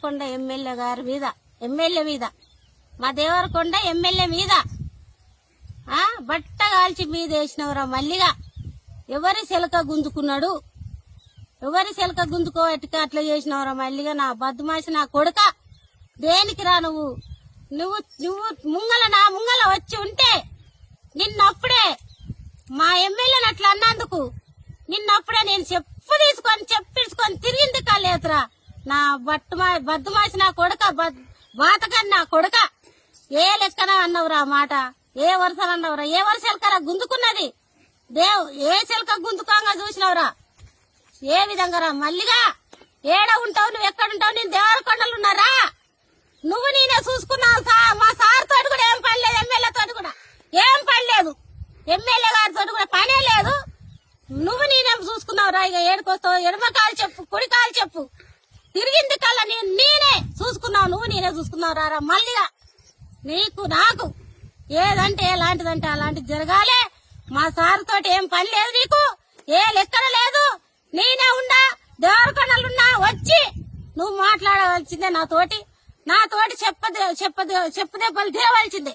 Devarakonda MLA గారి మీద MLA మీద. మా దేవరకొండ ఎమ్మెల్యే మీద. ఆ బట్ట కాల్చి మీద వేసినవరా మల్లిగా. ఎవరి శిలక గుంజుకున్నాడు? ఎవరి శిలక గుంజుకోవట్టుక అట్లా చేసినవరా మల్లిగా? నా బద్మాసి నా కొడుక. దేనికి రా నువ్వు? నువ్వు నువ్వు ముంగల నా ముంగల వచ్చి ఉంటే నిన్నప్పుడే మా ఎమ్మెల్యేని అట్లా అన్నందుకు నిన్నప్పుడే నేను చెప్పు తీసుకొని చెప్పు నా బట్టు మా బద్దుమాసి నా కొడుక బాతకని నా కొడుక. ఏ లెక్కన అన్నవురా మాట? ఏ వరుసలు అన్నవురా? ఏ వరుసలకరా గుందుకున్నది? దేవ్ ఏ చిలక గుందుకోంగా చూసినవురా? ఏ విధంగా రా మల్లిగా ఏడ ఉంటావు? నువ్వు ఎక్కడ ఉంటావు? నేను దేవరకొండలు ఉన్నారా? నువ్వు నేనే చూసుకున్నావు సార్ మా సార్ తోటి కూడా ఏం పని లేదు ఎమ్మెల్యే తోటి కూడా. ఏం పని లేదు. ఎమ్మెల్యే గారి తోటి కూడా పనే లేదు. నువ్వు నేనేం చూసుకున్నావు రా ఇక ఏడుకొస్తావు? ఎడమ కాలు చెప్పు కుడి కాలు చెప్పు. తిరిగింది కల్లా నేను నేనే చూసుకున్నావు నువ్వు నేనే చూసుకున్నావు రారా మల్లిగా నీకు నాకు ఏదంటే ఎలాంటిదంటే అలాంటిది జరగాలి. మా సార్ తోటి ఏం పని లేదు నీకు ఏ లెక్కన లేదు. నేనే ఉన్నా దేవరకొండలున్నా వచ్చి నువ్వు మాట్లాడవలసిందే నాతోటి. నాతోటి చెప్పదే చెప్పదే చెప్పదే పలు తేవలసిందే.